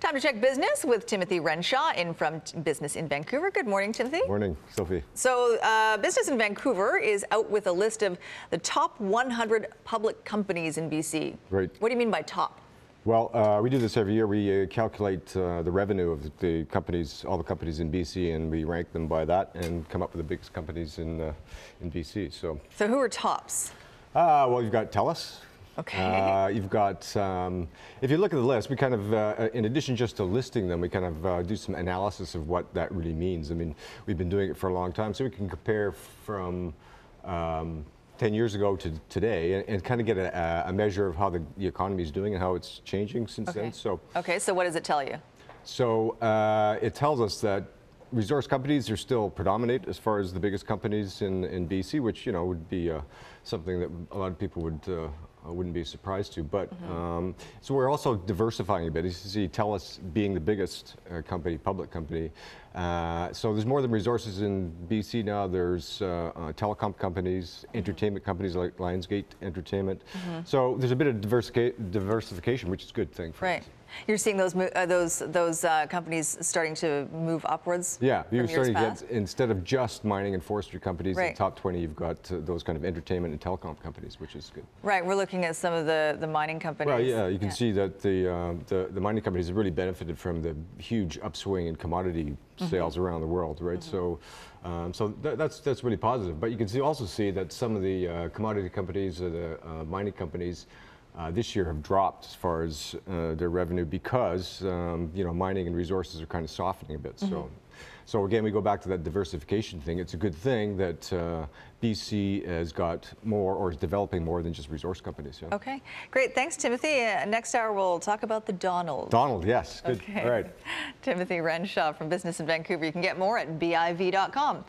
Time to check business with Timothy Renshaw in from Business in Vancouver. Good morning, Timothy. Morning, Sophie. So, uh, Business in Vancouver is out with a list of the top 100 public companies in BC. Right. What do you mean by top? Well, uh, we do this every year. We uh, calculate uh, the revenue of the companies, all the companies in BC, and we rank them by that and come up with the biggest companies in uh, in BC. So, So, who are tops? uh, well, you've got TELUS. Okay. Uh, you've got, um, if you look at the list, we kind of, uh, in addition just to listing them, we kind of uh, do some analysis of what that really means. I mean, we've been doing it for a long time, so we can compare from um, 10 years ago to today and, and kind of get a, a measure of how the, the economy is doing and how it's changing since Okay. then. So, Okay, so what does it tell you? so uh, it tells us that resource companies are still predominate as far as the biggest companies in, in BC, which you know would be uh, something that a lot of people would uh, wouldn't be surprised to. But um, so we're also diversifying a bit. As you see, TELUS being the biggest uh, company, public company. Uh, so there's more than resources in BC now. There's uh, uh, telecom companies, entertainment companies like Lionsgate Entertainment. So there's a bit of diversification, which is a good thing. For Right. us. You're seeing those uh, those those uh, companies starting to move upwards. Yeah, you're starting to get, instead of just mining and forestry companies, in the top 20, you've got uh, those kind of entertainment and telecom companies, which is good. Right. We're looking at some of the the mining companies. Well, yeah, you can see that the, uh, the the mining companies have really benefited from the huge upswing in commodity Mm-hmm. sales around the world, right? So, um, so that, that's that's really positive. But you can see also see that some of the uh, commodity companies, or the uh, mining companies. Uh, this year have dropped as far as uh, their revenue because um, you know mining and resources are kind of softening a bit. Mm-hmm. So, so again, we go back to that diversification thing. It's a good thing that uh, BC has got more or is developing more than just resource companies. Yeah. Okay. Great. Thanks, Timothy. Uh, next hour we'll talk about the Donald. Donald, yes, good. Okay. All right. Timothy Renshaw from Business in Vancouver. You can get more at biv.com.